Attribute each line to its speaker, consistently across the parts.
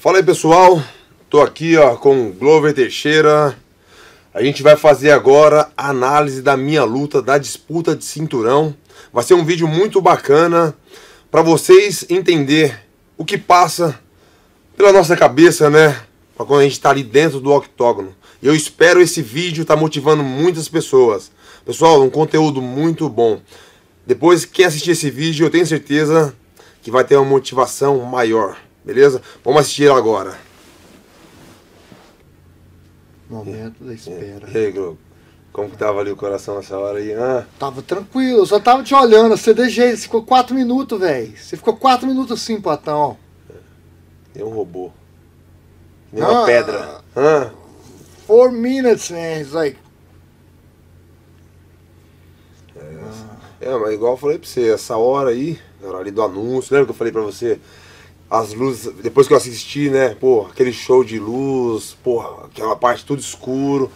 Speaker 1: Fala aí pessoal, tô aqui ó, com o Glover Teixeira. A gente vai fazer agora a análise da minha luta, da disputa de cinturão. Vai ser um vídeo muito bacana para vocês entender o que passa pela nossa cabeça, né? Pra quando a gente tá ali dentro do octógono. E eu espero esse vídeo tá motivando muitas pessoas. Pessoal, um conteúdo muito bom. Depois, quem assistir esse vídeo, eu tenho certeza que vai ter uma motivação maior. Beleza? Vamos assistir agora.
Speaker 2: Momento da espera.
Speaker 1: E aí, Globo? Como que tava ali o coração nessa hora aí? Ah,
Speaker 2: Tava tranquilo, eu só tava te olhando. Você jeito, você ficou quatro minutos, velho. Você ficou quatro minutos assim, Patão.
Speaker 1: nem um robô. Nem uma
Speaker 2: Ah.
Speaker 1: pedra. Ah,
Speaker 2: Four minutes, man. It's like,
Speaker 1: é, mas igual eu falei pra você, essa hora aí, na hora ali do anúncio, lembra que eu falei pra você? As luzes, depois que eu assisti, né, pô, aquele show de luz, porra, aquela parte tudo escuro,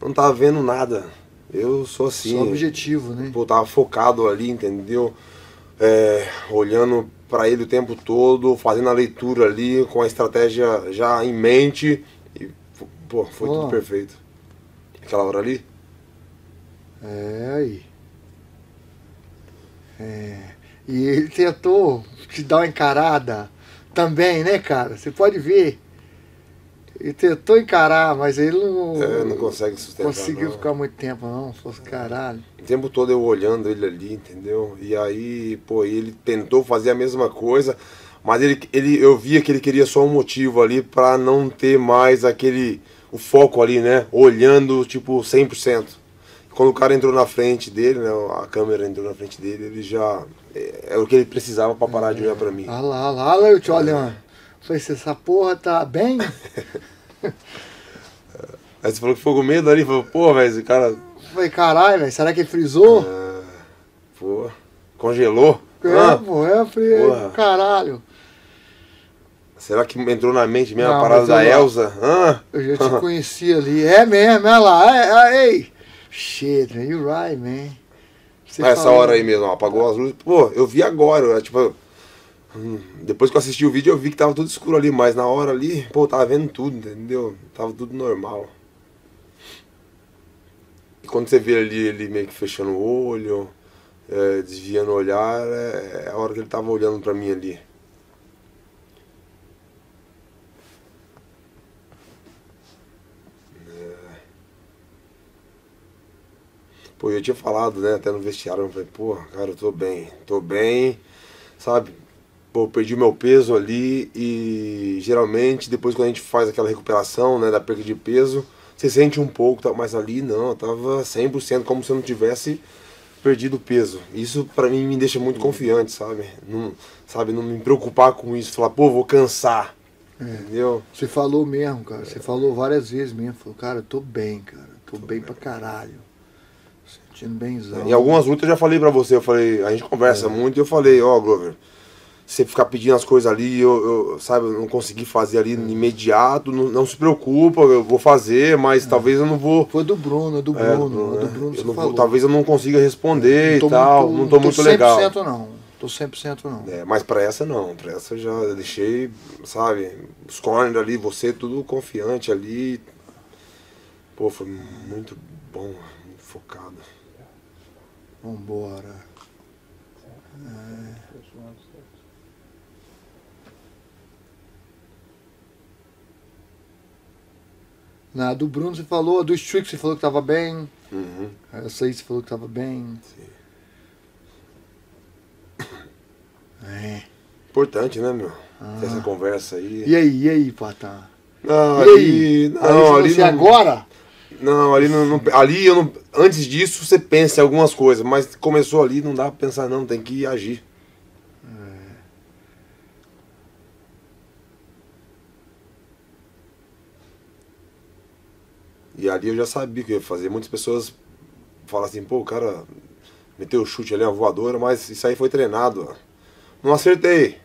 Speaker 1: não tava vendo nada. Eu sou assim.
Speaker 2: só objetivo, né?
Speaker 1: Pô, tava focado ali, entendeu? É, olhando pra ele o tempo todo, fazendo a leitura ali, com a estratégia já em mente. E, pô, foi
Speaker 2: Ó.
Speaker 1: tudo perfeito. Aquela hora ali?
Speaker 2: É aí. É. E ele tentou te dar uma encarada também, né, cara? Você pode ver. Ele tentou encarar, mas ele não,
Speaker 1: É, não consegue sustentar.
Speaker 2: conseguiu
Speaker 1: não.
Speaker 2: ficar muito tempo, não. Fosse caralho.
Speaker 1: O tempo todo eu olhando ele ali, entendeu? E aí, pô, ele tentou fazer a mesma coisa, mas ele, ele, eu via que ele queria só um motivo ali pra não ter mais aquele, o foco ali, né? Olhando, tipo, 100%. Quando o cara entrou na frente dele, né? A câmera entrou na frente dele, ele já, é, é o que ele precisava pra parar de olhar pra mim.
Speaker 2: Olha lá, olha lá, olha lá eu te olhando. Falei, se essa porra tá bem?
Speaker 1: Aí você falou que ficou com medo ali, falou, pô, velho, esse cara,
Speaker 2: Falei, caralho, velho, será que ele frisou?
Speaker 1: pô, congelou.
Speaker 2: É,
Speaker 1: Ah,
Speaker 2: pô, é, falei,
Speaker 1: porra.
Speaker 2: caralho.
Speaker 1: será que entrou na mente mesmo a parada da Elsa? Ah,
Speaker 2: Eu já te conheci ali. É mesmo, olha lá. É, é, ei, shit, man, you right, man. Você
Speaker 1: Ah, essa
Speaker 2: falou.
Speaker 1: hora aí mesmo, ó, apagou as luzes. Pô, eu vi agora, eu, tipo. hum, Depois que eu assisti o vídeo, eu vi que tava tudo escuro ali, mas na hora ali, pô, eu tava vendo tudo, entendeu? Tava tudo normal. E quando você vê ali ele meio que fechando o olho, é, desviando o olhar, é, é a hora que ele tava olhando pra mim ali. Pô, eu tinha falado, né, até no vestiário, eu falei, pô, cara, eu tô bem, tô bem, sabe? Pô, eu perdi meu peso ali e geralmente depois quando a gente faz aquela recuperação, né, da perda de peso, você sente um pouco, tá? mas ali não, eu tava 100% como se eu não tivesse perdido peso. Isso pra mim me deixa muito confiante, sabe? Não, sabe, não me preocupar com isso, falar, pô, vou cansar. Entendeu?
Speaker 2: Você falou mesmo, cara. Você falou várias vezes mesmo. Falou, cara, eu tô bem, cara. Tô bem pra caralho. Benzão.
Speaker 1: Em algumas lutas eu já falei pra você, eu falei, a gente conversa muito e eu falei, ó, Glover, você ficar pedindo as coisas ali, eu, eu, sabe, eu não consegui fazer ali no imediato, não, não se preocupa, eu vou fazer, mas talvez eu não vou.
Speaker 2: Foi do Bruno, é do
Speaker 1: é,
Speaker 2: Bruno. É, do Bruno
Speaker 1: eu vou- talvez eu não consiga responder
Speaker 2: Não
Speaker 1: e tal, não tô muito legal.
Speaker 2: 100% não. Tô 100% não.
Speaker 1: É, mas pra essa não, pra essa eu já deixei, sabe, os corners ali, você tudo confiante ali. Pô, foi muito bom, muito focado.
Speaker 2: Vambora. Na do Bruno você falou, do Strick você falou que tava bem.
Speaker 1: Uhum.
Speaker 2: Essa aí você falou que tava bem. É.
Speaker 1: Importante, né, meu?
Speaker 2: Ah.
Speaker 1: Essa conversa aí.
Speaker 2: E aí, e aí, Patá?
Speaker 1: Não,
Speaker 2: E aí?
Speaker 1: não,
Speaker 2: aí você
Speaker 1: não,
Speaker 2: agora?
Speaker 1: Não, ali não, não- ali não, antes disso você pensa em algumas coisas, mas começou ali, não dá pra pensar não, tem que agir. E ali eu já sabia o que eu ia fazer. Muitas pessoas falam assim, pô, o cara meteu o chute ali, uma voadora, mas isso aí foi treinado. Não acertei,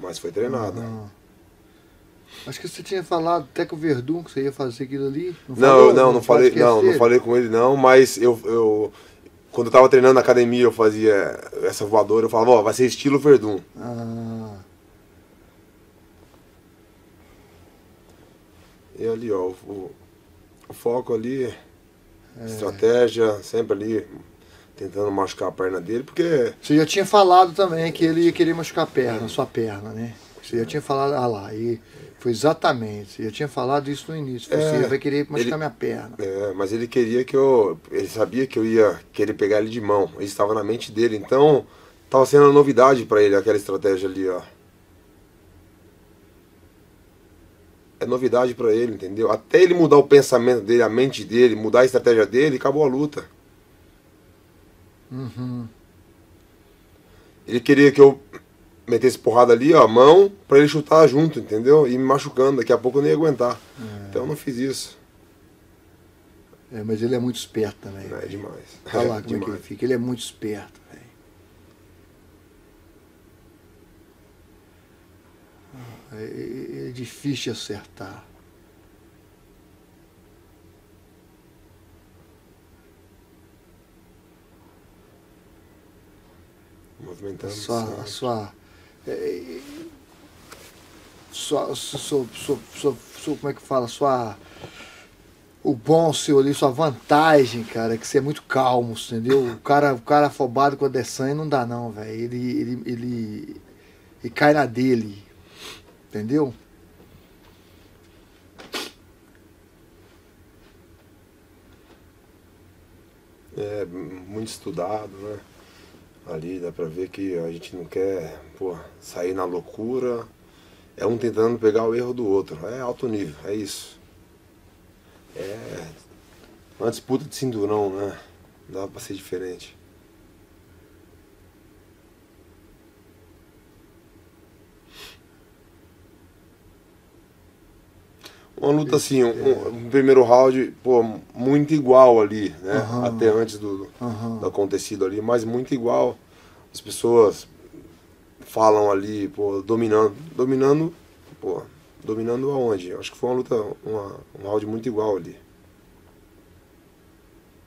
Speaker 1: mas foi treinado.
Speaker 2: Não. Acho que você tinha falado até com o Verdun que você ia fazer aquilo ali.
Speaker 1: Não,
Speaker 2: falou
Speaker 1: eu- não,
Speaker 2: no
Speaker 1: não falei, não, não falei com ele não, mas eu, eu quando eu tava treinando na academia, eu fazia essa voadora, eu falava, ó, vai ser estilo Verdun.
Speaker 2: Ah,
Speaker 1: E ali, ó, o, o foco ali, é. estratégia, sempre ali tentando machucar a perna dele, porque.
Speaker 2: Você já tinha falado também que ele ia querer machucar a perna, a sua perna, né? Você já tinha falado, ah lá, e foi exatamente, já tinha falado isso no início, você é, vai querer machucar ele, minha perna.
Speaker 1: É, mas ele queria que eu, ele sabia que eu ia querer pegar ele de mão, isso estava na mente dele, então estava sendo uma novidade para ele aquela estratégia ali, ó. É novidade para ele, entendeu? Até ele mudar o pensamento dele, a mente dele, mudar a estratégia dele, acabou a luta.
Speaker 2: Uhum.
Speaker 1: Ele queria que eu metesse porrada ali, ó, a mão, pra ele chutar junto, entendeu? E me machucando, daqui a pouco eu nem ia aguentar. É. Então eu não fiz isso.
Speaker 2: É, mas ele é muito esperto também.
Speaker 1: É, demais.
Speaker 2: Olha lá é, como demais. é que ele fica. Ele é muito esperto, velho. Ah, é, é, é difícil acertar.
Speaker 1: Movimentando. A
Speaker 2: sua, a sua sua, sua, sua, como é que fala? Sua, o bom seu ali, sua vantagem, cara, é que você é muito calmo, entendeu? O cara, o cara afobado com a sangue não dá não, velho. Ele, ele, ele, ele cai na dele, entendeu?
Speaker 1: É, muito estudado, né? Ali, dá pra ver que a gente não quer pô, sair na loucura. É um tentando pegar o erro do outro. É alto nível, é isso. É uma disputa de cinturão, né? Dá pra ser diferente. Uma luta assim, um, um, primeiro round, pô, muito igual ali, né? Uhum. Até antes do, uhum. do acontecido ali, mas muito igual. As pessoas falam ali, pô, dominando. Dominando, pô, dominando aonde? Acho que foi uma luta, uma, um round muito igual ali.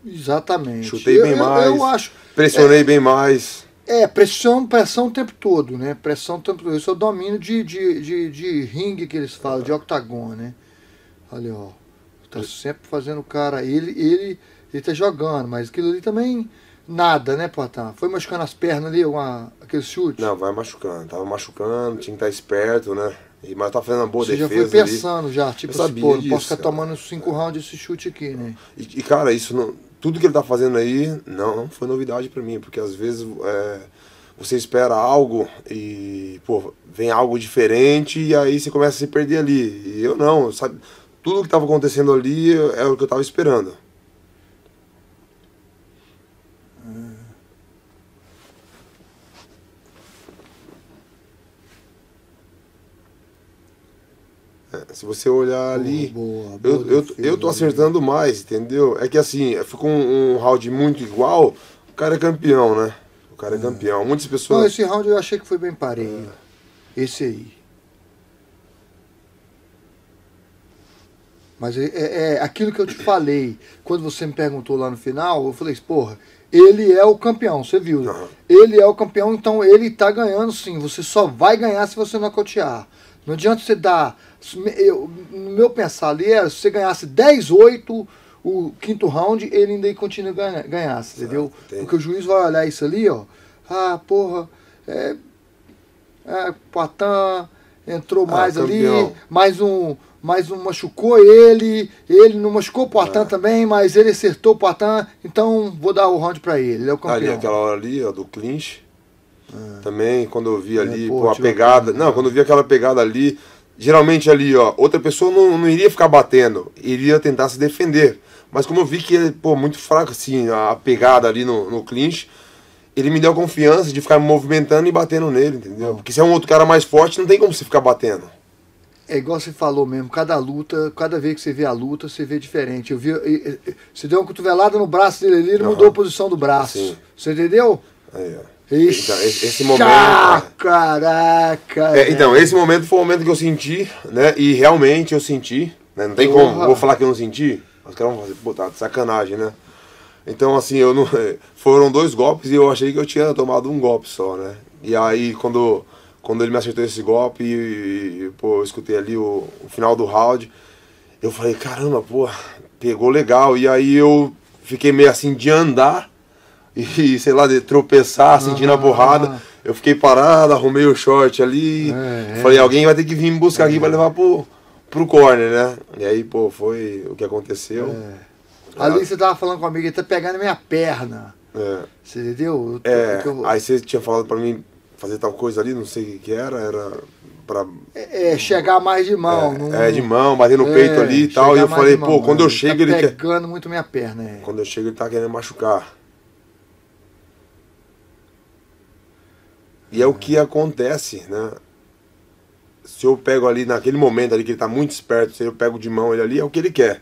Speaker 2: Exatamente.
Speaker 1: Chutei bem eu, mais. Eu, eu acho. Pressionei é, bem mais.
Speaker 2: É, pressão, pressão o tempo todo, né? Pressão o tempo todo. Isso é o domínio de, de, de, de ringue que eles falam, de octagon, né? Ali, ó. Tá sempre fazendo o cara. Ele, ele, ele tá jogando, mas aquilo ali também nada, né, Potan? Foi machucando as pernas ali, uma, aquele chute?
Speaker 1: Não, vai machucando. Tava machucando, tinha que estar esperto, né? E, mas tá fazendo uma boa
Speaker 2: Você
Speaker 1: defesa.
Speaker 2: já foi pensando ali. já, tipo assim, pô, não posso ficar cara. tomando cinco rounds desse chute aqui, né?
Speaker 1: E, e, cara, isso não. Tudo que ele tá fazendo aí não, não foi novidade para mim, porque às vezes é, você espera algo e, pô, vem algo diferente e aí você começa a se perder ali. E eu não, sabe? Tudo o que estava acontecendo ali é o que eu estava esperando. É, se você olhar ali, boa, boa, eu, eu, eu tô acertando mais, entendeu? É que assim, ficou um, um, round muito igual, o cara é campeão, né? O cara é, é campeão. Muitas pessoas.
Speaker 2: Não, esse round eu achei que foi bem pareio. É. Esse aí. Mas é, é, é, aquilo que eu te falei, quando você me perguntou lá no final, eu falei, porra, ele é o campeão, você viu? Uhum. Ele é o campeão, então ele tá ganhando sim. Você só vai ganhar se você nocautear. Não adianta você dar. Eu, no meu pensar ali é se você ganhasse 10-8 o quinto round, ele ainda continua ganha, ganhasse, entendeu? Porque o juiz vai olhar isso ali, ó. Ah, porra, é. é Patan entrou ah, mais ali, mais um mas um machucou ele, ele não machucou o Poitin é. também, mas ele acertou o Poitin, então vou dar o round para ele, ele é o campeão.
Speaker 1: Ali, aquela hora ali, ó, do clinch, é. também, quando eu vi ali, é, pô, a pegada, não, quando eu vi aquela pegada ali, geralmente ali, ó, outra pessoa não, não iria ficar batendo, iria tentar se defender, mas como eu vi que ele, pô, muito fraco assim, a pegada ali no, no clinch, ele me deu confiança de ficar me movimentando e batendo nele, entendeu? Porque se é um outro cara mais forte, não tem como você ficar batendo.
Speaker 2: É igual você falou mesmo, cada luta, cada vez que você vê a luta, você vê diferente. Eu vi, você deu uma cotovelada no braço dele ali, ele uhum. mudou a posição do braço. Sim. Você entendeu?
Speaker 1: Aí, ó. Ixi, então, esse, esse momento.
Speaker 2: Ah, caraca!
Speaker 1: É, então, esse momento foi o momento que eu senti, né? E realmente eu senti. Né? Não tem Porra. como, vou falar que eu não senti. Os caras vão fazer, pô, tá de sacanagem, né? Então, assim, eu não. Foram dois golpes e eu achei que eu tinha tomado um golpe só, né? E aí, quando quando ele me acertou esse golpe e, e pô, eu escutei ali o, o, final do round. Eu falei, caramba, pô, pegou legal. E aí eu fiquei meio assim de andar e, sei lá, de tropeçar, sentindo a porrada. Eu fiquei parado, arrumei o short ali.
Speaker 2: É, é.
Speaker 1: falei, alguém vai ter que vir me buscar aqui pra levar pro, pro corner, né? E aí, pô, foi o que aconteceu.
Speaker 2: É. Ali você tava falando com amigo, ele tá pegando minha perna.
Speaker 1: É.
Speaker 2: Você entendeu? Eu
Speaker 1: É,
Speaker 2: que eu-
Speaker 1: aí você tinha falado pra mim fazer tal coisa ali, não sei o que era, era pra...
Speaker 2: é, chegar mais de mão. não-
Speaker 1: É, de mão, bater no
Speaker 2: é,
Speaker 1: peito ali e tal. E eu falei,
Speaker 2: de
Speaker 1: pô,
Speaker 2: mão,
Speaker 1: quando
Speaker 2: é,
Speaker 1: eu chego
Speaker 2: tá
Speaker 1: ele quer...
Speaker 2: pegando muito minha perna, é.
Speaker 1: Quando eu chego ele tá querendo machucar. E é o que acontece, né? Se eu pego ali naquele momento ali que ele tá muito esperto, se eu pego de mão ele ali, é o que ele quer.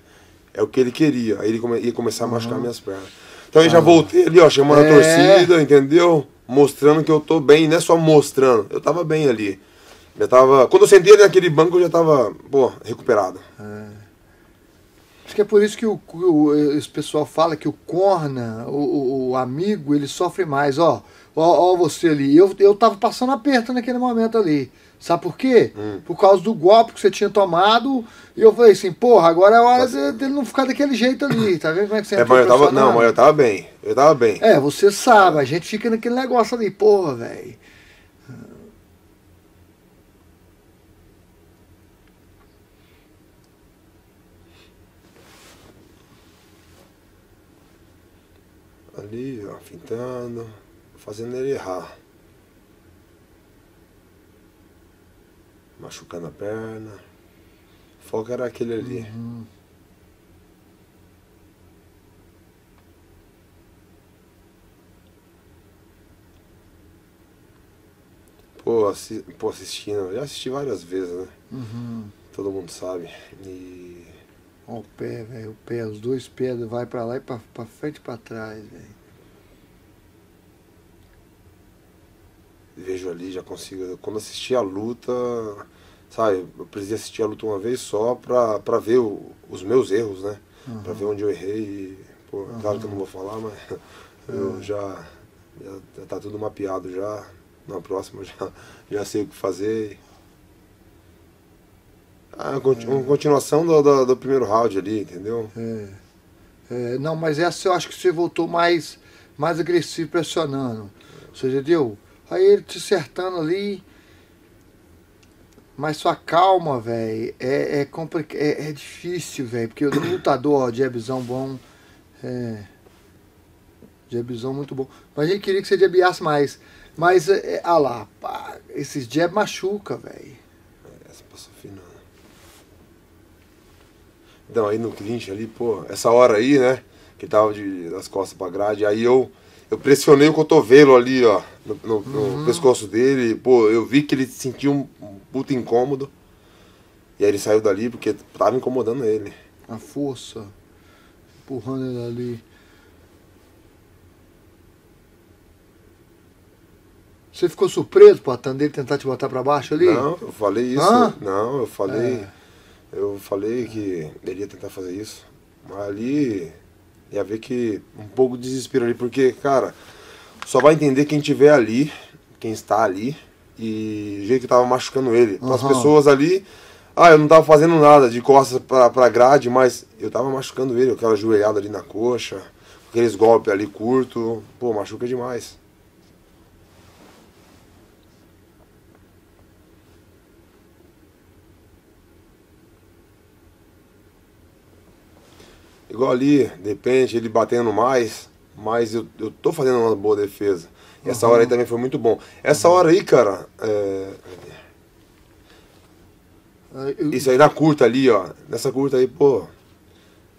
Speaker 1: É o que ele queria. Aí ele come- ia começar a machucar minhas pernas. Então eu já voltei ali, ó, chamando
Speaker 2: É.
Speaker 1: a torcida, entendeu? Mostrando que eu tô bem, não é só mostrando, eu tava bem ali. Já tava. Quando eu sentei naquele banco, eu já tava, pô, recuperado.
Speaker 2: Acho que é por isso que o, o- esse pessoal fala que o corna, o- o amigo, ele sofre mais. Ó, ó, ó você ali. Eu, eu tava passando aperto naquele momento ali. Sabe por quê?
Speaker 1: Hum.
Speaker 2: Por causa do golpe que você tinha tomado. E eu falei assim, porra, agora é hora de- dele não ficar daquele jeito ali. Tá vendo como é que você
Speaker 1: É, mas eu tava. Não, mas eu tava bem. Eu tava bem.
Speaker 2: É, você sabe, a gente fica naquele negócio ali, porra, velho.
Speaker 1: Ali, ó, fintando, fazendo ele errar. Machucando a perna. O foco era aquele ali. Pô, assi pô, assistindo, já assisti várias vezes, né?
Speaker 2: Uhum.
Speaker 1: Todo mundo sabe. E.
Speaker 2: Ó o pé, velho, o pé, os dois pés vai pra lá e pra, pra frente e pra trás, velho.
Speaker 1: Vejo ali, já consigo. Quando assisti a luta, sabe, eu precisei assistir a luta uma vez só pra, pra ver o- os meus erros, né? Pra ver onde eu errei. E, pô, claro que eu não vou falar, mas eu já, já. tá tudo mapeado já. Na próxima já, já sei o que fazer. Ah, conti- uma continuação do, do, do primeiro round ali, entendeu?
Speaker 2: É. É, não, mas essa eu acho que você voltou mais, mais agressivo, pressionando. Você entendeu? Aí ele te acertando ali. Mas sua calma, velho, é, é, complica- é, é difícil, velho. Porque o lutador, ó, jabzão bom. É. Jabzão muito bom. Mas a gente queria que você jabeasse mais. Mas, é, é, ah lá, pá, esses jab machuca, velho.
Speaker 1: Essa passou fina. Então, aí no clinch ali, pô, essa hora aí, né? Que tava de, das costas pra grade, aí eu, eu pressionei o cotovelo ali, ó, no, no- no pescoço dele. Pô, eu vi que ele sentiu um, puta incômodo. E aí ele saiu dali porque tava incomodando ele.
Speaker 2: A força. Empurrando ele ali. Você ficou surpreso, Patan, dele tentar te botar pra baixo ali?
Speaker 1: Não, eu falei isso.
Speaker 2: Hã?
Speaker 1: Não, eu falei.
Speaker 2: É.
Speaker 1: Eu falei que ele ia tentar fazer isso. Mas ali ia ver que um pouco de desespero ali, porque, cara, só vai entender quem tiver ali, quem está ali, e o jeito que tava machucando ele. Então, as pessoas ali, ah, eu não tava fazendo nada de costas pra, pra grade, mas eu tava machucando ele, aquela joelhada ali na coxa, aqueles golpes ali curto, pô, machuca demais. Igual ali, de repente, ele batendo mais, mas eu, eu tô fazendo uma boa defesa. Essa hora aí também foi muito bom. Essa hora aí, cara, é,
Speaker 2: Ah, eu-
Speaker 1: isso aí na curta ali, ó. Nessa curta aí, pô.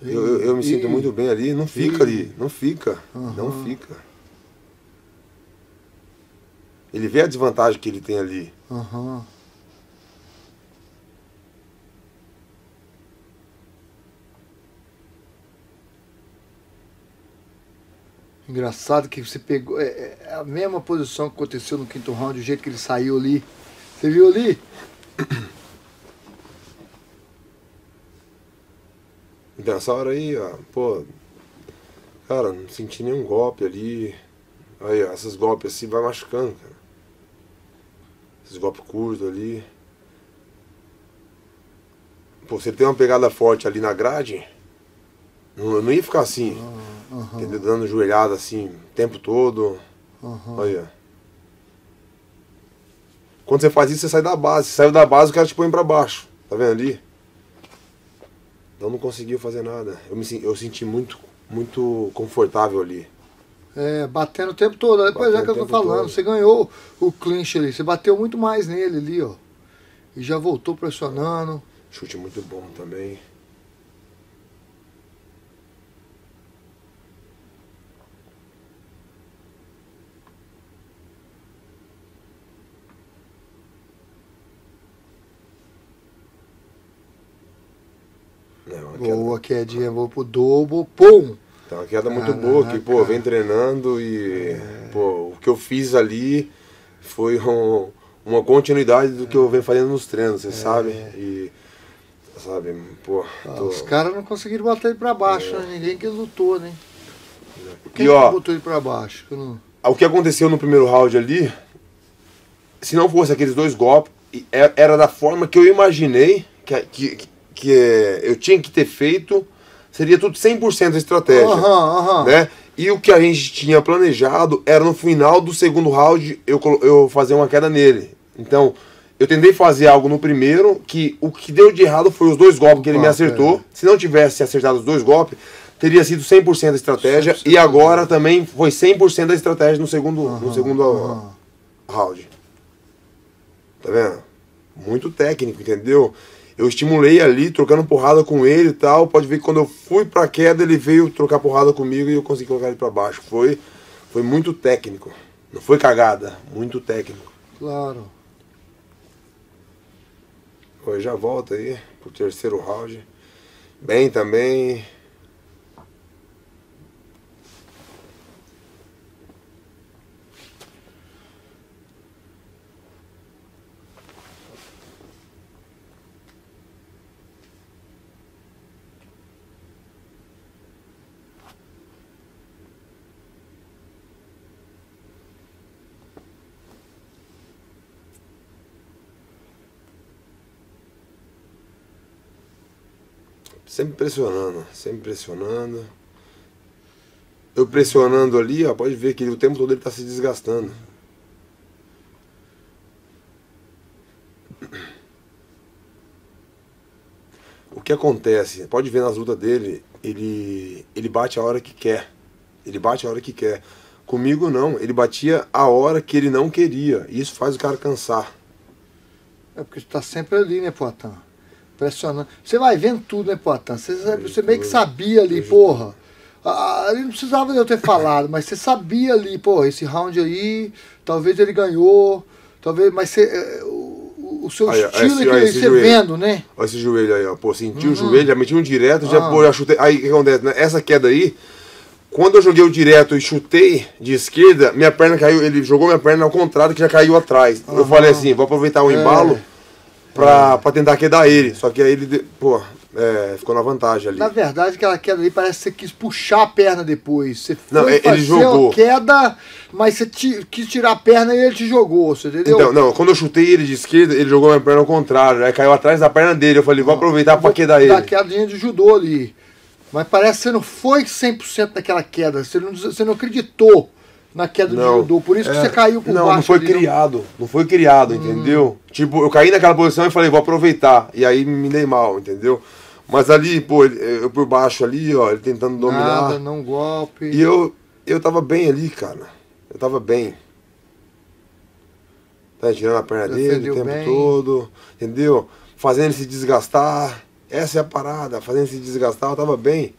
Speaker 1: Eu, eu, eu me sinto
Speaker 2: E-
Speaker 1: muito bem ali. Não fica
Speaker 2: e-
Speaker 1: ali. Não fica. Não
Speaker 2: Aham.
Speaker 1: fica. Ele vê a desvantagem que ele tem ali.
Speaker 2: Aham. Engraçado que você pegou. É, é a mesma posição que aconteceu no quinto round, o jeito que ele saiu ali. Você viu ali?
Speaker 1: Então, essa hora aí, ó, pô. Cara, não senti nenhum golpe ali. Aí, ó, esses golpes assim vai machucando, cara. Esses golpes curtos ali. pô, ele tem uma pegada forte ali na grade, não, não ia ficar assim,
Speaker 2: Aham.
Speaker 1: entendeu? Dando joelhada assim o tempo todo.
Speaker 2: Aham.
Speaker 1: Olha. Quando você faz isso, você sai da base. Você saiu da base, o cara te põe pra baixo. Tá vendo ali? Então não conseguiu fazer nada. Eu me eu senti muito, muito confortável ali.
Speaker 2: É, batendo o tempo todo. Depois é que eu tô falando.
Speaker 1: todo.
Speaker 2: Você ganhou o clinch ali. Você bateu muito mais nele ali, ó. E já voltou pressionando.
Speaker 1: Chute muito bom também. É uma queda,
Speaker 2: Boa quedinha, vou pro double. Pum!
Speaker 1: tá uma queda muito boa, que, pô,
Speaker 2: Caraca.
Speaker 1: vem treinando e, pô, o que eu fiz ali foi um- uma continuidade do que eu venho fazendo nos treinos, você sabe? E, sabe, pô,
Speaker 2: Ah,
Speaker 1: tô-
Speaker 2: Os caras não conseguiram botar ele pra baixo, né? Ninguém que lutou, né? Quem
Speaker 1: E, ó,
Speaker 2: que botou ele pra baixo? Não-
Speaker 1: o que aconteceu no primeiro round ali, se não fosse aqueles dois golpes, é- era da forma que eu imaginei que, que, que é, eu tinha que ter feito, seria tudo 100% estratégia.
Speaker 2: Aham, aham.
Speaker 1: Né? E o que a gente tinha planejado era no final do segundo round eu, eu fazer uma queda nele. Então, eu tentei fazer algo no primeiro, que o que deu de errado foi os dois golpes que ele me
Speaker 2: golpe,
Speaker 1: acertou.
Speaker 2: é.
Speaker 1: Se não tivesse acertado os dois golpes, teria sido 100% da estratégia.
Speaker 2: 100%
Speaker 1: E agora também foi 100% da estratégia no segundo, no
Speaker 2: Aham,
Speaker 1: segundo
Speaker 2: aham.
Speaker 1: round. Tá vendo? Muito técnico, entendeu? Eu estimulei ali, trocando porrada com ele e tal. Pode ver que quando eu fui pra queda, ele veio trocar porrada comigo e eu consegui colocar ele pra baixo. Foi, foi muito técnico. Não foi cagada, muito técnico.
Speaker 2: Claro.
Speaker 1: Hoje já volta aí pro terceiro round. Bem também. Sempre pressionando, sempre pressionando. Eu pressionando ali, ó, pode ver que o tempo todo ele tá se desgastando. O que acontece? Pode ver nas lutas dele, ele, ele bate a hora que quer. Ele bate a hora que quer. Comigo não, ele batia a hora que ele não queria. E isso faz o cara cansar.
Speaker 2: É porque você tá sempre ali, né, Poitin? Pressionando. Você vai vendo tudo, né, Poitin? Você, você meio que sabia ali, porra. Ah, ele não precisava de eu ter falado, mas você sabia ali, pô, esse round aí, talvez ele ganhou, talvez, mas você, eh, o, o- seu
Speaker 1: Aí,
Speaker 2: estilo
Speaker 1: esse-
Speaker 2: é que
Speaker 1: esse
Speaker 2: você
Speaker 1: joelho.
Speaker 2: vendo, né?
Speaker 1: Olha esse joelho aí, ó. Pô, senti o joelho, já meti um direto, já,
Speaker 2: Ah.
Speaker 1: pô, já chutei. Aí o que acontece, né? Essa queda aí, quando eu joguei o direto e chutei de esquerda, minha perna caiu, ele jogou minha perna ao contrário, que já caiu atrás. Eu
Speaker 2: Aham.
Speaker 1: falei assim, vou aproveitar o
Speaker 2: É.
Speaker 1: pra, pra tentar quedar ele. Só que aí ele, pô, é, ficou na vantagem ali.
Speaker 2: Na verdade, aquela queda ali parece que você quis puxar a perna depois. Você
Speaker 1: Não,
Speaker 2: foi
Speaker 1: ele
Speaker 2: fazer
Speaker 1: jogou.
Speaker 2: a queda, mas você quis tirar a perna e ele te jogou, você entendeu?
Speaker 1: Então, não, quando eu chutei ele de esquerda, ele jogou minha perna ao contrário, aí caiu atrás da perna dele. Eu falei, vou aproveitar pra
Speaker 2: Vou
Speaker 1: quedar
Speaker 2: dar
Speaker 1: ele.
Speaker 2: quedinha de judô ali. Mas parece que você não foi 100% daquela queda. Você não, você não acreditou na queda de judô. Por isso que
Speaker 1: É,
Speaker 2: você caiu por
Speaker 1: não,
Speaker 2: baixo.
Speaker 1: Não, foi
Speaker 2: ali, não- Hum.
Speaker 1: criado. Não foi criado, entendeu? Tipo, eu caí naquela posição e falei, vou aproveitar. E aí me dei mal, entendeu? Mas ali, pô, eu por baixo ali, ó, ele tentando dominar.
Speaker 2: Nada, não golpe.
Speaker 1: E eu, eu tava bem ali, cara. Eu tava bem. Tá tirando a perna dele o tempo
Speaker 2: bem.
Speaker 1: todo, entendeu? Fazendo ele se desgastar. Essa é a parada, fazendo ele se desgastar, eu tava bem.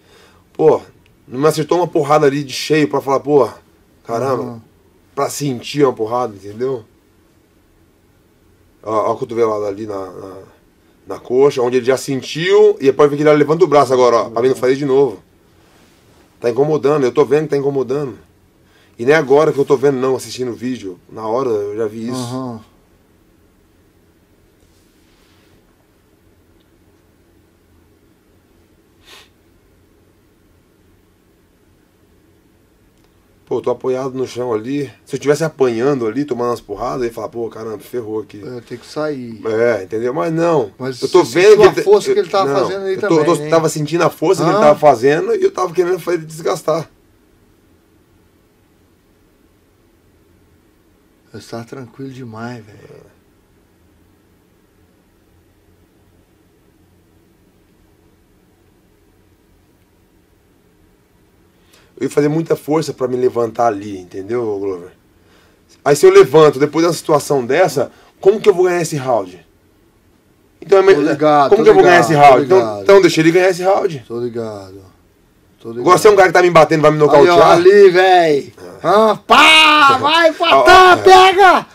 Speaker 1: Pô, não me acertou uma porrada ali de cheio pra falar, pô, caramba,
Speaker 2: Uhum.
Speaker 1: pra sentir uma porrada, entendeu? Ó, a cotovelada ali na, na, na coxa, onde ele já sentiu, e depois vê que ele levanta o braço agora, ó, pra mim não fazer de novo. Tá incomodando, eu tô vendo que tá incomodando. E nem agora que eu tô vendo não, assistindo o vídeo. Na hora eu já vi isso.
Speaker 2: Aham.
Speaker 1: Pô, eu tô apoiado no chão ali. Se eu estivesse apanhando ali, tomando umas porradas, eu ia falar, pô, caramba, ferrou aqui.
Speaker 2: Eu tenho que sair.
Speaker 1: É, entendeu? Mas não.
Speaker 2: Mas
Speaker 1: eu tô vendo que
Speaker 2: a força que ele tava
Speaker 1: não,
Speaker 2: fazendo ali
Speaker 1: eu tô,
Speaker 2: também,
Speaker 1: Eu
Speaker 2: né?
Speaker 1: tava sentindo a força que
Speaker 2: Ah.
Speaker 1: ele tava fazendo e eu tava querendo fazer ele desgastar.
Speaker 2: Eu estava tranquilo demais, velho.
Speaker 1: Eu ia fazer muita força pra me levantar ali, entendeu, Glover? Aí se eu levanto depois de uma situação dessa, como que eu vou ganhar esse round? Então, é me-
Speaker 2: Tô ligado,
Speaker 1: como que eu vou ganhar esse round? Então, então deixa ele ganhar esse round.
Speaker 2: Tô ligado. Tô ligado.
Speaker 1: Agora você é um cara que tá me batendo, vai me
Speaker 2: Ali,
Speaker 1: nocautear.
Speaker 2: ali, velho. Ah, pá! Vai, patá,
Speaker 1: Ah, é.
Speaker 2: pega!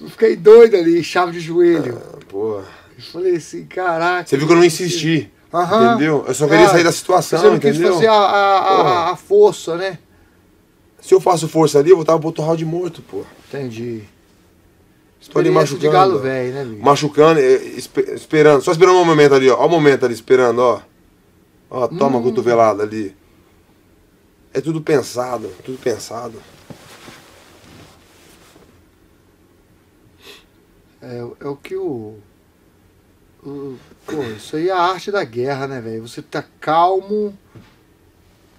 Speaker 2: Eu Fiquei doido ali, chave de joelho.
Speaker 1: Ah, Pô.
Speaker 2: Eu falei assim, caraca.
Speaker 1: Você viu que eu não insisti.
Speaker 2: Aham.
Speaker 1: Entendeu? Eu só queria
Speaker 2: Ah,
Speaker 1: sair da situação,
Speaker 2: Você não quis
Speaker 1: entendeu?
Speaker 2: fazer a, a, a- força, né?
Speaker 1: Se eu faço força ali, eu vou estar pro outro round morto, pô.
Speaker 2: Entendi.
Speaker 1: Tô ali
Speaker 2: Experiência de
Speaker 1: machucando.
Speaker 2: galo velho, né, bicho?
Speaker 1: Machucando, eh, espe- esperando. Só esperando um momento ali, ó. Ó o momento ali, esperando, ó. Ó, toma a
Speaker 2: Hum.
Speaker 1: cotovelada ali. É tudo pensado, tudo pensado.
Speaker 2: É, é o que o, o- Pô, isso aí é a arte da guerra, né, velho? Você tá calmo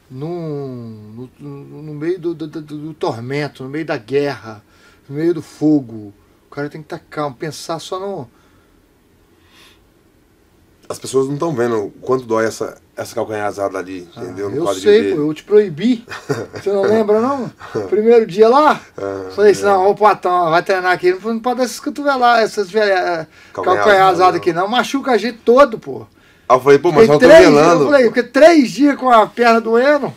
Speaker 2: no, no, meio do, do, do- do tormento, no meio da guerra, no meio do fogo. O cara tem que estar calmo, pensar só no.
Speaker 1: As pessoas não estão vendo o quanto dói essa, essa calcanharzada ali, entendeu?
Speaker 2: Ah,
Speaker 1: no
Speaker 2: eu sei, pô, eu te proibi. Você não lembra, não? Primeiro dia lá?
Speaker 1: Ah,
Speaker 2: Falei assim,
Speaker 1: é.
Speaker 2: não, ô Patão, vai treinar aqui. Não não pode dar essas cotoveladas, essas velhas
Speaker 1: Calcanharzada,
Speaker 2: calcanhazadas
Speaker 1: não.
Speaker 2: aqui, não. Machuca a gente todo, pô.
Speaker 1: Aí eu falei, pô, mas só tô
Speaker 2: três, dias,
Speaker 1: velando.
Speaker 2: eu falei, porque três dias com a perna doendo.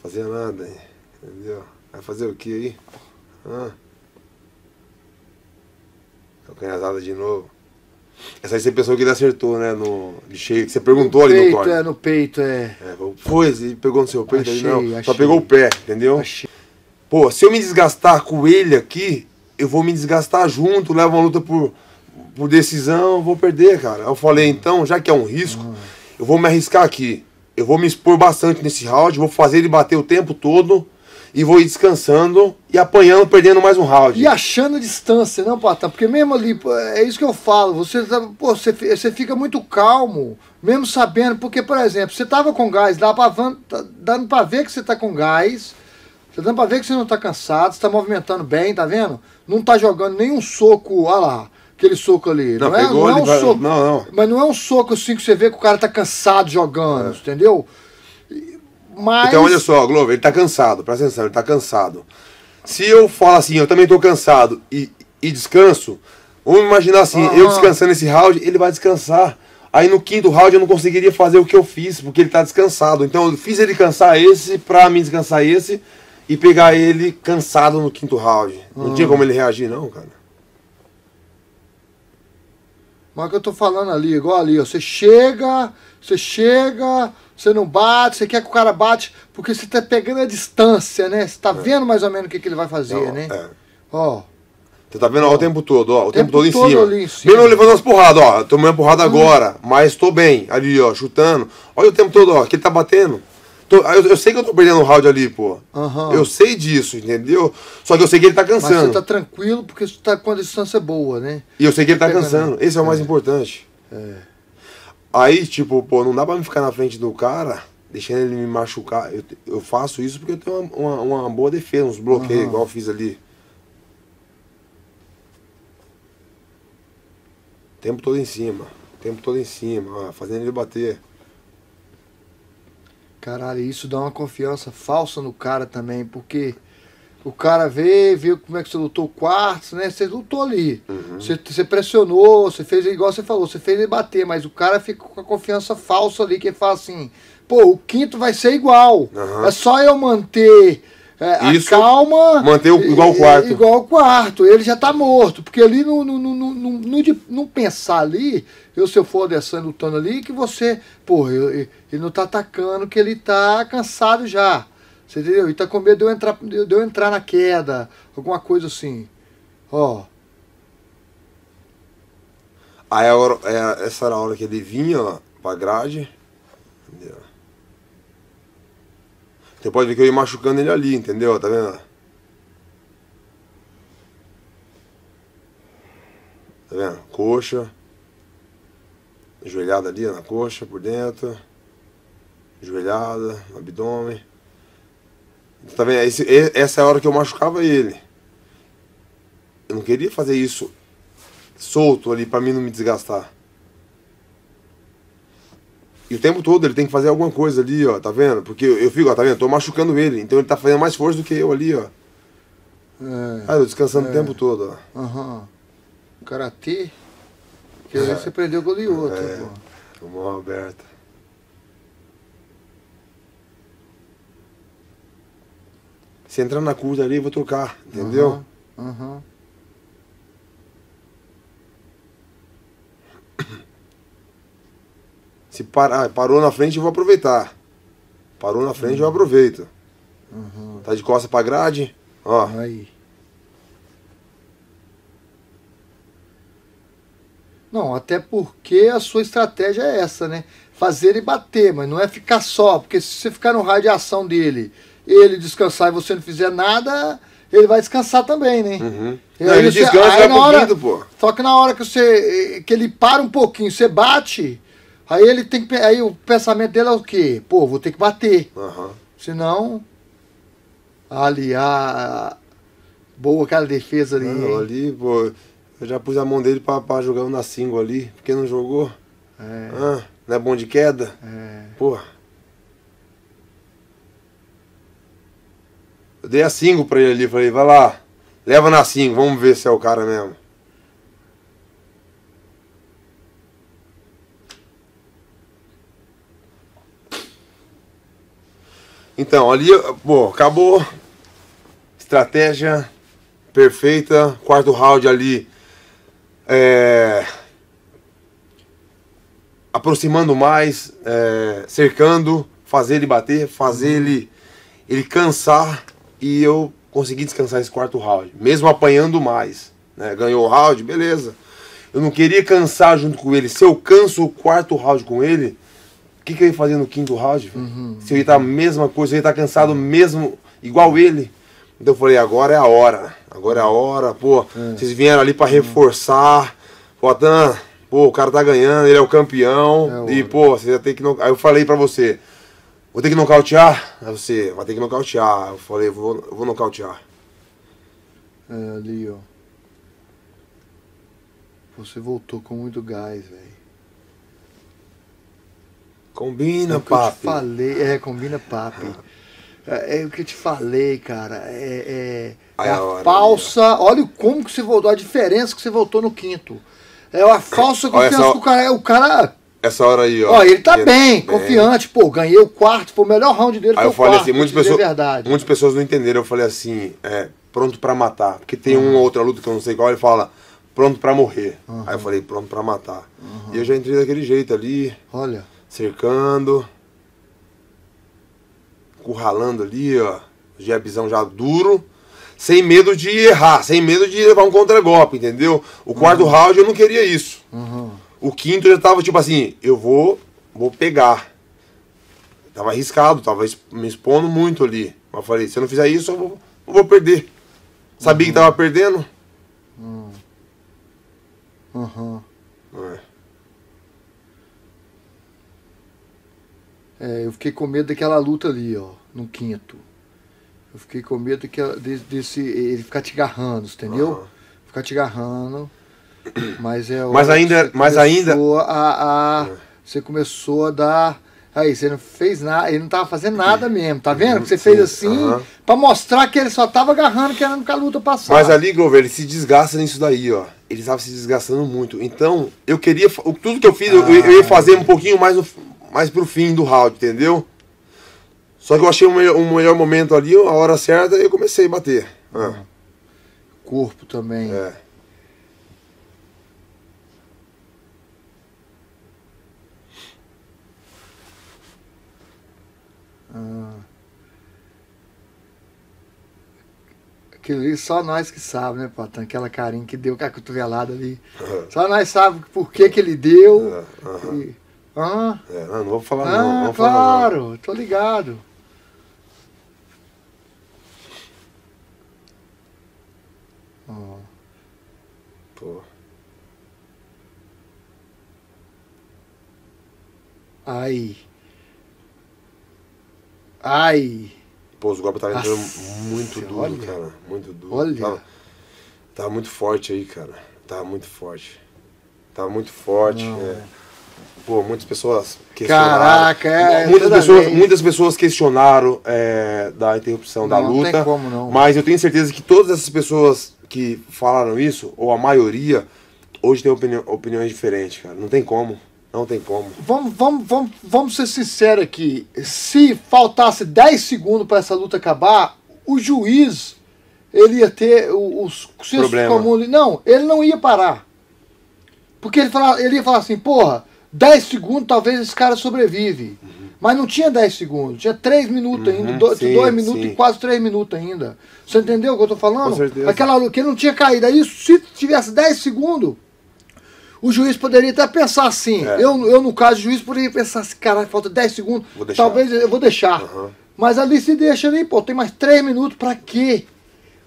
Speaker 1: Fazia nada, hein? entendeu? Vai fazer o que aí? Ah. Calcanharzada de novo. Essa aí você pensou que ele acertou, né? No, de cheio, que você perguntou ali
Speaker 2: peito,
Speaker 1: no corte.
Speaker 2: é, no peito, é.
Speaker 1: É, foi, ele pegou no seu peito ali,
Speaker 2: Achei,
Speaker 1: não. Só
Speaker 2: achei.
Speaker 1: pegou o pé, entendeu?
Speaker 2: Achei.
Speaker 1: Pô, se eu me desgastar com ele aqui, eu vou me desgastar junto, levo uma luta por, por decisão, vou perder, cara. Eu falei, então, já que é um risco, eu vou me arriscar aqui. Eu vou me expor bastante nesse round, vou fazer ele bater o tempo todo e vou ir descansando e apanhando, perdendo mais um round.
Speaker 2: E achando distância, não, Patão? Porque mesmo ali, é isso que eu falo, você, tá, pô, você, você fica muito calmo, mesmo sabendo, porque, por exemplo, você tava com gás, dá pra, tá dando pra ver que você tá com gás, tá dando pra ver que você não tá cansado, você tá movimentando bem, tá vendo? Não tá jogando nenhum soco, olha lá, aquele soco ali. Não,
Speaker 1: Não,
Speaker 2: é,
Speaker 1: pegou
Speaker 2: não é um
Speaker 1: vai-
Speaker 2: soco.
Speaker 1: não, não.
Speaker 2: Mas não é um soco assim que você vê que o cara tá cansado jogando, entendeu? Mas.
Speaker 1: Então, olha só, Glover, ele tá cansado, presta atenção, ele tá cansado. Se eu falo assim, eu também tô cansado e, e descanso, vamos imaginar assim, eu descansando esse round, ele vai descansar. Aí no quinto round eu não conseguiria fazer o que eu fiz, porque ele tá descansado. Então eu fiz ele cansar esse pra mim descansar esse e pegar ele cansado no quinto round. Não tinha como ele reagir, não, cara.
Speaker 2: Mas o que eu tô falando ali, igual ali, ó. Você chega, você chega, você não bate, você quer que o cara bate, porque você tá pegando a distância, né? Você tá vendo mais ou menos o que, que ele vai fazer,
Speaker 1: Não,
Speaker 2: né?
Speaker 1: é.
Speaker 2: Ó.
Speaker 1: Você tá vendo ó, o tempo todo, ó, o tempo,
Speaker 2: Tempo
Speaker 1: todo em
Speaker 2: todo
Speaker 1: cima.
Speaker 2: em cima.
Speaker 1: Mesmo eu levando umas porradas, ó, tomei uma porrada agora, mas tô bem, ali, ó, chutando. Olha o tempo todo, ó, que ele tá batendo. Tô- eu, eu sei que eu tô perdendo o round ali, pô.
Speaker 2: Aham.
Speaker 1: Eu sei disso, entendeu? Só que eu sei que ele tá
Speaker 2: Mas
Speaker 1: cansando.
Speaker 2: você tá tranquilo porque você tá com a distância boa, né?
Speaker 1: E eu sei que ele tá
Speaker 2: Pegando.
Speaker 1: cansando. Esse é o mais importante.
Speaker 2: É.
Speaker 1: Aí, tipo, pô, não dá pra me ficar na frente do cara, deixando ele me machucar. Eu, eu faço isso porque eu tenho uma, uma, uma boa defesa, uns bloqueios,
Speaker 2: Aham.
Speaker 1: igual eu fiz ali. O tempo todo em cima. O tempo todo em cima, ó, fazendo ele bater.
Speaker 2: Caralho, isso dá uma confiança falsa no cara também, porque o cara vê, viu como é que você lutou quartos, né? Você lutou ali.
Speaker 1: Uhum.
Speaker 2: Você, você pressionou, você fez igual você falou, você fez ele bater, mas o cara fica com a confiança falsa ali, que ele fala assim, pô, o quinto vai ser igual.
Speaker 1: Aham.
Speaker 2: É só eu manter é, a
Speaker 1: Isso,
Speaker 2: calma.
Speaker 1: manter o- igual o quarto.
Speaker 2: Igual o quarto. Ele já tá morto. Porque ali no, no, no- no de não pensar ali, eu se eu for descendo lutando ali, que você, pô, eu- ele não tá atacando, que ele tá cansado já. Você entendeu? E tá com medo de eu entrar, de eu entrar na queda, alguma coisa assim. Ó.
Speaker 1: Aí a é, essa era a hora que ele vinha, ó, pra grade. Entendeu? Você pode ver que eu ia machucando ele ali, entendeu? Tá vendo? Tá vendo? Coxa. Joelhada ali na coxa, por dentro. Joelhada, abdômen. Tá vendo? Esse, essa é a hora que eu machucava ele. Eu não queria fazer isso solto ali pra mim não me desgastar. E o tempo todo ele tem que fazer alguma coisa ali, ó, tá vendo? Porque eu, fico, ó, tá vendo? tô machucando ele, então ele tá fazendo mais força do que eu ali, ó. É, ah, eu descansando é. o tempo todo,
Speaker 2: ó. Aham. Uhum. Karatê. Que é. você prendeu o Golioto, é.
Speaker 1: pô. Mão aberta. Se entrar na curva ali, eu vou trocar, entendeu?
Speaker 2: Uhum. Uhum.
Speaker 1: Se parar, parou na frente, eu vou aproveitar. Parou na frente, uhum. eu aproveito. Uhum. Tá de costa pra grade, ó.
Speaker 2: Aí. Não, até porque a sua estratégia é essa, né? Fazer ele bater, mas não é ficar só, porque se você ficar no raio de ação dele, ele descansar e você não fizer nada, ele vai descansar também, né?
Speaker 1: Uhum. Não, ele você, descansa aí,
Speaker 2: na hora, pô. Só que na hora que você que ele para um pouquinho, você bate, Aí ele tem que. Aí o pensamento dele é o quê? Pô, vou ter que bater.
Speaker 1: Uhum.
Speaker 2: Senão. Ali, a. Boa aquela defesa ali.
Speaker 1: Não, ali, pô. Eu já pus a mão dele pra, pra jogar um na single ali. Porque não jogou.
Speaker 2: É.
Speaker 1: Ah, não é bom de queda?
Speaker 2: É.
Speaker 1: Pô. Eu dei a single pra ele ali. Falei, vai lá. Leva na single, vamos ver se é o cara mesmo. Então, ali, bom, acabou. Estratégia perfeita. Quarto round ali. É, aproximando mais, é, cercando, fazer ele bater, fazer ele, ele cansar e eu consegui descansar esse quarto round, mesmo apanhando mais. Né? Ganhou o round, beleza. Eu não queria cansar junto com ele. Se eu canso o quarto round com ele, o que, que eu ia fazer no quinto round? Uhum. Se eu ia estar a mesma coisa, eu ia estar cansado mesmo, igual ele. Então eu falei, agora é a hora. Agora é a hora, pô. É. Vocês vieram ali para reforçar. Pô, Dan, pô, o cara tá ganhando, ele é o campeão. É e, pô, você já tem que. Aí eu falei para você, vou ter que nocautear? Aí você, vai ter que nocautear. Eu falei, vou, vou nocautear.
Speaker 2: É, ali, ó. Você voltou com muito gás, velho.
Speaker 1: Combina,
Speaker 2: é
Speaker 1: papi.
Speaker 2: Eu te falei, é, combina, papi. É, é, o que eu te falei, cara. É, é, é a, falsa. olha como que você voltou, a diferença que você voltou no quinto. É a falsa confiança que o cara. O cara
Speaker 1: essa hora aí, ó.
Speaker 2: Ó, ele tá ele bem, bem, confiante. Pô, ganhei o quarto, foi o melhor round dele.
Speaker 1: Aí eu falei
Speaker 2: quarto,
Speaker 1: assim, muitas pessoas, verdade. muitas pessoas não entenderam. Eu falei assim, é, pronto para matar. Porque tem uhum. uma outra luta que eu não sei qual, ele fala, pronto para morrer. Uhum. Aí eu falei, pronto para matar. Uhum. E eu já entrei daquele jeito ali.
Speaker 2: Olha
Speaker 1: cercando, curralando ali, ó, jabzão já duro, sem medo de errar, sem medo de levar um contragolpe, entendeu? O quarto uhum. round eu não queria isso.
Speaker 2: Uhum.
Speaker 1: O quinto eu já tava tipo assim, eu vou, vou pegar. Tava arriscado, tava me expondo muito ali. Mas eu falei, se eu não fizer isso, eu vou, eu vou perder. Sabia uhum. que tava perdendo?
Speaker 2: Uhum. Uhum.
Speaker 1: É.
Speaker 2: É, eu fiquei com medo daquela luta ali, ó, no quinto. Eu fiquei com medo daquela, desse, ele ficar te agarrando, entendeu? Uhum. Ficar te agarrando. Mas é
Speaker 1: Mas ainda, mas ainda
Speaker 2: a, a é. você começou a dar Aí, você não fez nada, ele não tava fazendo nada mesmo, tá vendo? Que você fez assim, uhum. para mostrar que ele só tava agarrando, querendo que a luta passasse.
Speaker 1: Mas ali, Glover, ele se desgasta nisso daí, ó. Ele tava se desgastando muito. Então, eu queria. Tudo que eu fiz, ah, eu, eu, ia fazer um pouquinho mais no, mais pro fim do round, entendeu? Só que eu achei um melhor, um melhor momento ali, a hora certa, e eu comecei a bater. Ah.
Speaker 2: Corpo também.
Speaker 1: É.
Speaker 2: aquele Aquilo ali só nós que sabemos, né, Patan? Aquela carinha que deu com a cotovelada ali. Uhum. Só nós sabemos por que, que ele deu. Uhum. E...
Speaker 1: É, não, não vou falar
Speaker 2: ah,
Speaker 1: não.
Speaker 2: não claro, falar não. tô ligado. Oh.
Speaker 1: Pô.
Speaker 2: Aí. Ai.
Speaker 1: Pô, os golpes estavam entrando muito duro,
Speaker 2: olha.
Speaker 1: cara. Muito duro.
Speaker 2: Olha.
Speaker 1: Tava, tava muito forte aí, cara. Tava muito forte. Tava muito forte.
Speaker 2: Não.
Speaker 1: é. Pô, muitas pessoas questionaram.
Speaker 2: Caraca, é.
Speaker 1: muitas,
Speaker 2: toda
Speaker 1: pessoas,
Speaker 2: vez.
Speaker 1: muitas pessoas questionaram é, da interrupção da
Speaker 2: Não, não
Speaker 1: luta.
Speaker 2: tem como não.
Speaker 1: Mas eu tenho certeza que todas essas pessoas que falaram isso, ou a maioria, hoje tem opini opiniões diferentes, cara. Não tem como. Não tem como.
Speaker 2: Vamos, vamos, vamos, vamos ser sinceros aqui. Se faltasse 10 segundos para essa luta acabar, o juiz ele ia ter os senso comum. Não, ele não ia parar. Porque ele, fala, ele ia falar assim, porra, 10 segundos talvez esse cara sobrevive. Mas não tinha 10 segundos, tinha 3 minutos
Speaker 1: Uhum,
Speaker 2: ainda, 2
Speaker 1: sim,
Speaker 2: minutos
Speaker 1: sim.
Speaker 2: e quase 3 minutos ainda. Você entendeu o que eu tô falando?
Speaker 1: Com certeza.
Speaker 2: Aquela luta que não tinha caído. Aí se tivesse 10 segundos, o juiz poderia até pensar assim.
Speaker 1: É.
Speaker 2: Eu, eu, no caso, o juiz poderia pensar assim, caralho, falta 10 segundos. Talvez eu vou deixar.
Speaker 1: Aham.
Speaker 2: Mas ali se deixa ali, pô, tem mais 3 minutos, pra quê?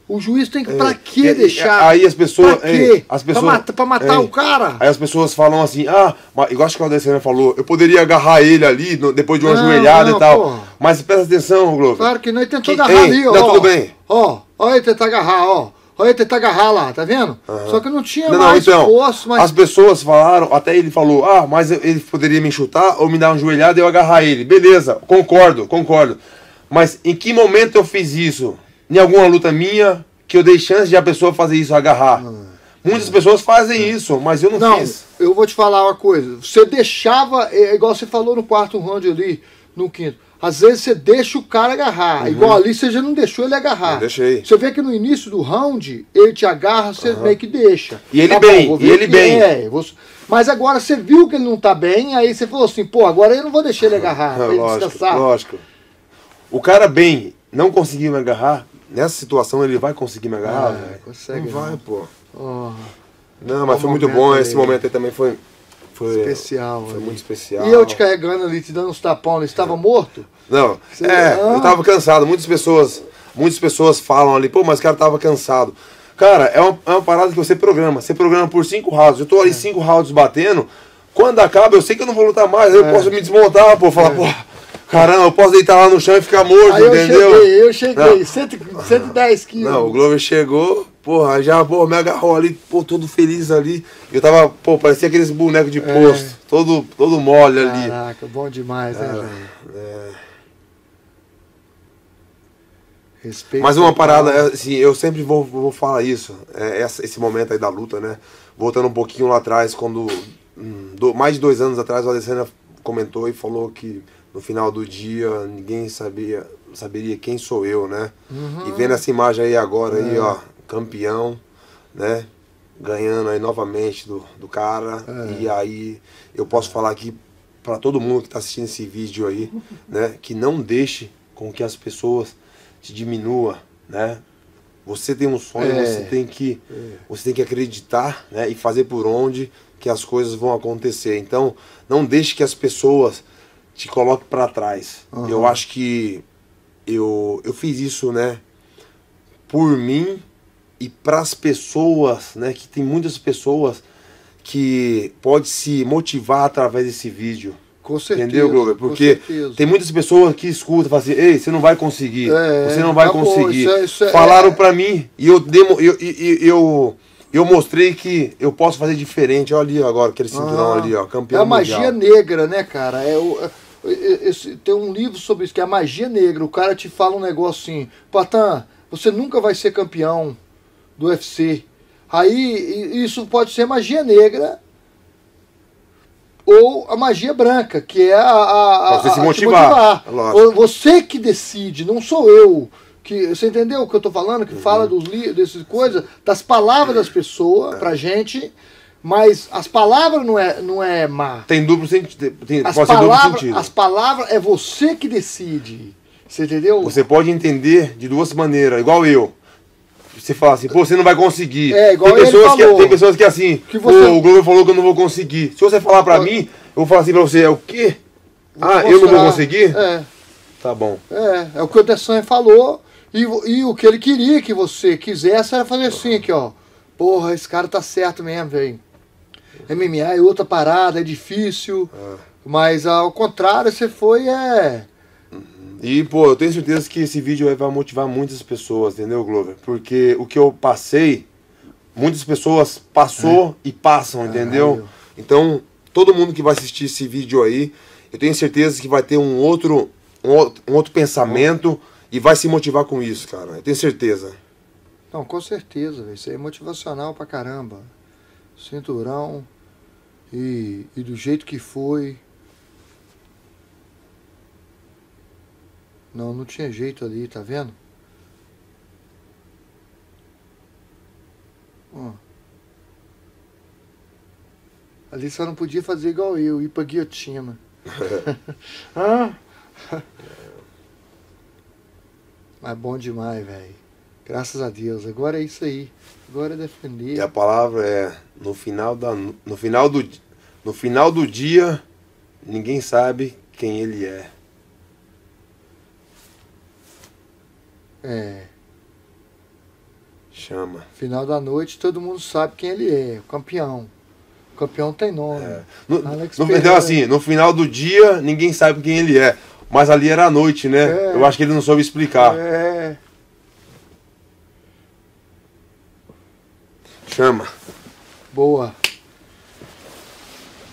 Speaker 2: O juiz tem que, pra
Speaker 1: É,
Speaker 2: que
Speaker 1: e- e-
Speaker 2: deixar?
Speaker 1: aí as pessoas-
Speaker 2: Pra
Speaker 1: ei, as pessoas-
Speaker 2: pra, mata- pra matar
Speaker 1: ei,
Speaker 2: o cara?
Speaker 1: Aí as pessoas falam assim, ah, mas, igual acho que o Aldecena falou, eu poderia agarrar ele ali no- depois de uma
Speaker 2: Não,
Speaker 1: joelhada
Speaker 2: não,
Speaker 1: e tal.
Speaker 2: porra.
Speaker 1: Mas presta atenção, Globo.
Speaker 2: Claro que não, ele tentou
Speaker 1: Que-
Speaker 2: agarrar
Speaker 1: ei,
Speaker 2: ali, ó.
Speaker 1: não, tudo bem.
Speaker 2: Ó, ó ele tentar agarrar, ó. Tentar agarrar lá, tá vendo? Só que não tinha
Speaker 1: Não, não,
Speaker 2: mais
Speaker 1: então,
Speaker 2: força, mas...
Speaker 1: as pessoas falaram, até ele falou, ah, mas ele poderia me chutar ou me dar uma joelhada e eu agarrar ele. Beleza, concordo, concordo. Mas em que momento eu fiz isso? Em alguma luta minha que eu dei chance de a pessoa fazer isso, agarrar? Muitas pessoas fazem isso, mas eu não,
Speaker 2: Não,
Speaker 1: fiz.
Speaker 2: eu vou te falar uma coisa. Você deixava, é igual você falou no quarto round ali, no quinto. Às vezes você deixa o cara agarrar. Igual ali você já não deixou ele agarrar.
Speaker 1: Uhum. Eu deixei.
Speaker 2: Você vê que no início do round, ele te agarra, você meio que deixa.
Speaker 1: E ele
Speaker 2: Tá
Speaker 1: bem,
Speaker 2: vou
Speaker 1: e ele bem.
Speaker 2: É, vou- Mas agora você viu que ele não tá bem, aí você falou assim, pô, agora eu não vou deixar ele agarrar, pra ele
Speaker 1: lógico,
Speaker 2: descansar.
Speaker 1: lógico. O cara bem não conseguir me agarrar, nessa situação ele vai conseguir me agarrar,
Speaker 2: Ah, consegue
Speaker 1: Não vai,
Speaker 2: não.
Speaker 1: pô.
Speaker 2: Ó,
Speaker 1: Não, mas foi muito bom.
Speaker 2: aí.
Speaker 1: Esse momento aí também foi. Foi
Speaker 2: especial.
Speaker 1: Foi
Speaker 2: ali.
Speaker 1: muito especial.
Speaker 2: E eu te carregando ali, te dando uns tapão, ele estava morto?
Speaker 1: Não,
Speaker 2: Você-
Speaker 1: é,
Speaker 2: Ah.
Speaker 1: eu tava cansado. Muitas pessoas, muitas pessoas falam ali, pô, mas o cara tava cansado. Cara, é uma, é uma parada que você programa. Você programa por cinco rounds. Eu tô
Speaker 2: É.
Speaker 1: ali cinco rounds batendo. Quando acaba, eu sei que eu não vou lutar mais. Eu
Speaker 2: É.
Speaker 1: posso me desmontar, pô. Falar, pô, caramba, eu posso deitar lá no chão e ficar morto,
Speaker 2: Aí eu
Speaker 1: entendeu?
Speaker 2: cheguei, eu cheguei,
Speaker 1: Não.
Speaker 2: 100, 110 quilos.
Speaker 1: Não, o Glover chegou, porra, já, pô, me agarrou ali, pô, todo feliz ali. Eu tava, pô, parecia aqueles bonecos de posto, todo, todo mole ali.
Speaker 2: Caraca, bom demais, né,
Speaker 1: Ah,
Speaker 2: velho?
Speaker 1: é.
Speaker 2: Respeito.
Speaker 1: Mas uma parada, é, assim, eu sempre vou, vou falar isso, é, esse momento aí da luta, né? Voltando um pouquinho lá atrás, quando, hum, mais de dois anos atrás, o Alessandra comentou e falou que no final do dia ninguém sabia, saberia quem sou eu, né?
Speaker 2: Uhum.
Speaker 1: E vendo essa imagem aí agora, aí,
Speaker 2: É.
Speaker 1: ó, campeão, né? Ganhando aí novamente do, do cara.
Speaker 2: É.
Speaker 1: E aí eu posso falar aqui para todo mundo que está assistindo esse vídeo aí, né? Que não deixe com que as pessoas te diminua, né? Você tem um sonho,
Speaker 2: É.
Speaker 1: você tem que você tem que acreditar, né? E fazer por onde que as coisas vão acontecer. Então, não deixe que as pessoas te coloquem para trás.
Speaker 2: Aham.
Speaker 1: Eu acho que eu, eu fiz isso, né? Por mim e para as pessoas, né? Que tem muitas pessoas que pode se motivar através desse vídeo.
Speaker 2: Com certeza.
Speaker 1: Entendeu, Glover? Porque tem muitas pessoas que escutam e falam assim, ei, você não vai conseguir,
Speaker 2: É,
Speaker 1: você não vai
Speaker 2: acabou,
Speaker 1: conseguir.
Speaker 2: isso é- isso é-
Speaker 1: Falaram
Speaker 2: é-
Speaker 1: pra mim e eu, demo, eu, eu, eu, eu mostrei que eu posso fazer diferente. Olha ali agora, aquele cinturão
Speaker 2: Ah,
Speaker 1: ali, ó,
Speaker 2: É
Speaker 1: campeão
Speaker 2: a magia
Speaker 1: mundial.
Speaker 2: negra, né, cara? É o, é- é- esse- tem um livro sobre isso, que é a magia negra. O cara te fala um negócio assim, Patan, você nunca vai ser campeão do UFC. Aí isso pode ser magia negra ou a magia branca, que é a, a,
Speaker 1: você se
Speaker 2: a- a te
Speaker 1: motivar, lógico.
Speaker 2: Ou Você que decide, não sou eu. Que, você entendeu o que eu tô falando? Que
Speaker 1: Uhum.
Speaker 2: fala dos dessas coisas, das palavras das pessoas
Speaker 1: É.
Speaker 2: pra gente, mas as palavras não é, não é má.
Speaker 1: Tem duplo sentido, tem,
Speaker 2: As
Speaker 1: pode ser duplo sentido.
Speaker 2: as palavras é você que decide. Você entendeu?
Speaker 1: Você pode entender de duas maneiras, igual eu. Você fala assim, pô, você não vai conseguir.
Speaker 2: É, igual
Speaker 1: tem
Speaker 2: ele
Speaker 1: pessoas que,
Speaker 2: falou.
Speaker 1: Tem pessoas que assim,
Speaker 2: Que você-
Speaker 1: "Pô, o Globo falou que eu não vou conseguir. Se você falar pra
Speaker 2: Eu-
Speaker 1: mim, eu vou falar assim pra você, é o quê? Ah,
Speaker 2: Vou
Speaker 1: eu não vou
Speaker 2: mostrar.
Speaker 1: conseguir?
Speaker 2: É,
Speaker 1: Tá bom.
Speaker 2: é, é o que o Dessan falou. E, e o que ele queria que você quisesse era fazer assim, aqui, ó. porra, esse cara tá certo mesmo, velho. MMA é outra parada, é difícil.
Speaker 1: É.
Speaker 2: Mas ao contrário, você foi é.
Speaker 1: E, pô, eu tenho certeza que esse vídeo vai motivar muitas pessoas, entendeu, Glover? Porque o que eu passei, muitas pessoas passou e passam, entendeu?
Speaker 2: Caralho.
Speaker 1: Então, todo mundo que vai assistir esse vídeo aí, eu tenho certeza que vai ter um outro, um outro, um outro pensamento e vai se motivar com isso, cara. Eu tenho certeza.
Speaker 2: Não, com certeza, velho. Isso aí é motivacional pra caramba. Cinturão. E, e do jeito que foi. Não, não tinha jeito ali, tá vendo? Ó. Ali só não podia fazer igual eu, ir pra guilhotina. ah. Mas bom demais, velho. Graças a Deus. Agora é isso aí. Agora é defender.
Speaker 1: E a palavra é no final da no final do no final do dia ninguém sabe quem ele é.
Speaker 2: É.
Speaker 1: Chama.
Speaker 2: Final da noite todo mundo sabe quem ele é, o campeão. O campeão tem nome.
Speaker 1: É. No,
Speaker 2: Alex
Speaker 1: no, então, assim, no final do dia ninguém sabe quem ele é. Mas ali era a noite, né?
Speaker 2: É.
Speaker 1: Eu acho que ele não soube explicar.
Speaker 2: É.
Speaker 1: Chama.
Speaker 2: Boa.